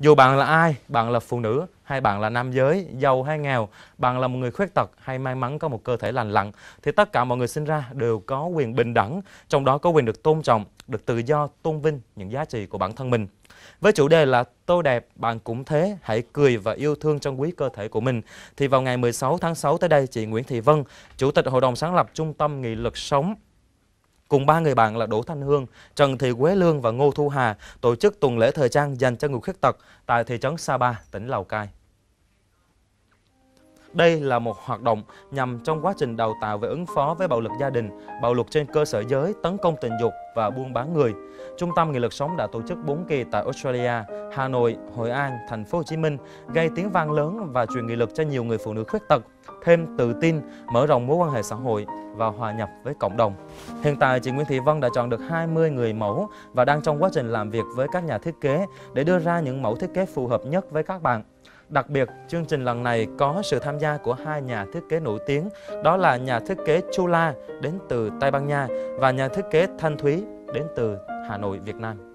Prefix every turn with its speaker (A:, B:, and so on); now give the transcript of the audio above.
A: Dù bạn là ai, bạn là phụ nữ hay bạn là nam giới, giàu hay nghèo, bạn là một người khuyết tật hay may mắn có một cơ thể lành lặn, thì tất cả mọi người sinh ra đều có quyền bình đẳng, trong đó có quyền được tôn trọng, được tự do, tôn vinh những giá trị của bản thân mình. Với chủ đề là Tôi đẹp, bạn cũng thế, hãy cười và yêu thương trong quý cơ thể của mình. Thì vào ngày 16 tháng 6 tới đây, chị Nguyễn Thị Vân, Chủ tịch Hội đồng sáng lập Trung tâm Nghị lực Sống cùng ba người bạn là Đỗ Thanh Hương, Trần Thị Quế Lương và Ngô Thu Hà tổ chức tuần lễ thời trang dành cho người khuyết tật tại thị trấn Sapa, tỉnh Lào Cai. Đây là một hoạt động nhằm trong quá trình đào tạo về ứng phó với bạo lực gia đình, bạo lực trên cơ sở giới, tấn công tình dục và buôn bán người. Trung tâm Nghị lực Sống đã tổ chức 4 kỳ tại Australia, Hà Nội, Hội An, Thành phố Hồ Chí Minh, gây tiếng vang lớn và truyền nghị lực cho nhiều người phụ nữ khuyết tật, thêm tự tin, mở rộng mối quan hệ xã hội và hòa nhập với cộng đồng. Hiện tại, chị Nguyễn Thị Vân đã chọn được 20 người mẫu và đang trong quá trình làm việc với các nhà thiết kế để đưa ra những mẫu thiết kế phù hợp nhất với các bạn. Đặc biệt, chương trình lần này có sự tham gia của hai nhà thiết kế nổi tiếng, đó là nhà thiết kế Chula đến từ Tây Ban Nha và nhà thiết kế Thanh Thúy đến từ Hà Nội, Việt Nam.